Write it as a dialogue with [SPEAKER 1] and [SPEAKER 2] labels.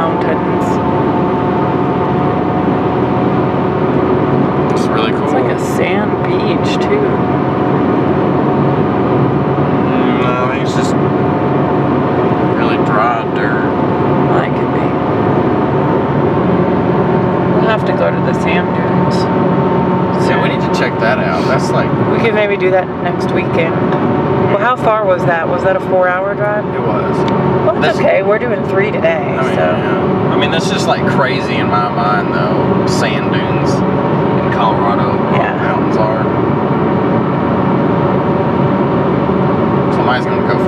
[SPEAKER 1] mountains.
[SPEAKER 2] It's really cool. It's like a
[SPEAKER 1] sand beach too.
[SPEAKER 2] Mm, no, it's just really dry dirt.
[SPEAKER 1] Well, it could be. We'll have to go to the sand dunes. So yeah, we need
[SPEAKER 2] to check that out. That's like.
[SPEAKER 1] We could maybe do that next weekend. Well, how far was that? Was that a four-hour drive?
[SPEAKER 2] It was.
[SPEAKER 1] That's- okay. We're doing three today, I mean, so.
[SPEAKER 2] yeah. I mean, that's just like crazy in my mind, though. Sand dunes in Colorado, Yeah. the mountains are. Somebody's gonna go